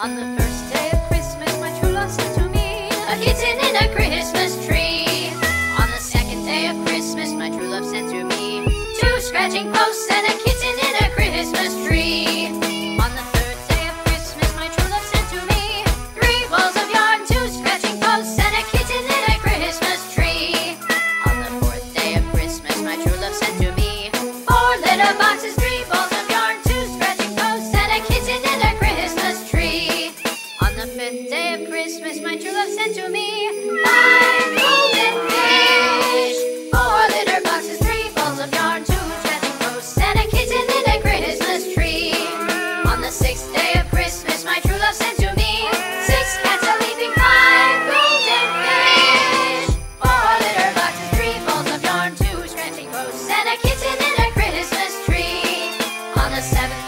On the first day of Christmas, my true love sent to me A kitten in a Christmas tree. On the second day of Christmas, my true love sent to me Two scratching posts and a kitten in a Christmas tree. On the third day of Christmas, my true love sent to me Three balls of yarn, two scratching posts, and a kitten in a Christmas tree. On the fourth day of Christmas, my true love sent to me Four litter boxes, Day of Christmas, my true love sent to me five golden fish, four litter boxes, three balls of yarn, two tragic posts, and a kitten in a Christmas tree. On the sixth day of Christmas, my true love sent to me six cats a leaping, five golden fish, four litter boxes, three balls of yarn, two tragic posts, and a kitten in a Christmas tree. On the seventh